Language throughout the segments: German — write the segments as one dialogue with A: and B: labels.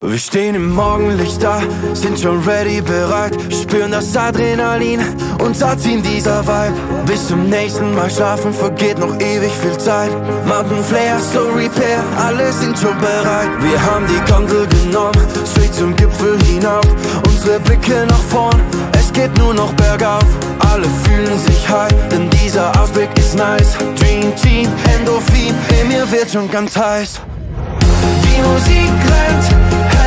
A: Wir stehen im Morgenlicht da, sind schon ready, bereit, spüren das Adrenalin und ziehen dieser Vibe. Bis zum nächsten Mal schlafen vergeht noch ewig viel Zeit. Mountain Flair, so Repair, alle sind schon bereit. Wir haben die Gondel genommen, straight zum Gipfel hinauf. Unsere Blicke nach vorn, es geht nur noch bergauf. Alle fühlen sich high, denn dieser Ausblick ist nice. Dream Team, Endorphin, in mir wird schon ganz heiß. Die Musik rennt,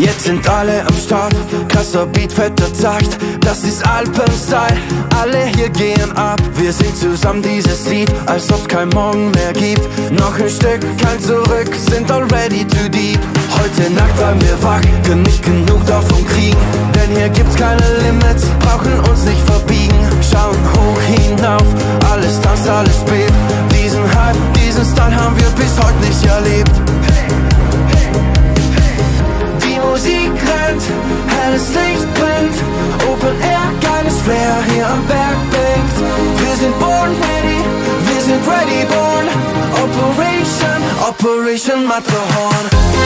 A: Jetzt sind alle am Start, krasser Beat, fetter Takt. Das ist Alpen-Style, alle hier gehen ab. Wir singen zusammen dieses Lied, als ob's kein Morgen mehr gibt. Noch ein Stück, kein Zurück, sind already too deep. Heute Nacht bleiben wir wach, können nicht genug davon kriegen. Denn hier gibt's keine Limits, brauchen uns nicht verbiegen. Schauen hoch hinauf, alles tanzt, alles bebt. Diesen Hype, diesen Style haben wir bis heute nicht erlebt Flair hier am Berg blinkt Wir sind born ready, wir sind ready born. Operation, Operation Matterhorn